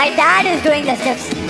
My dad is doing the steps.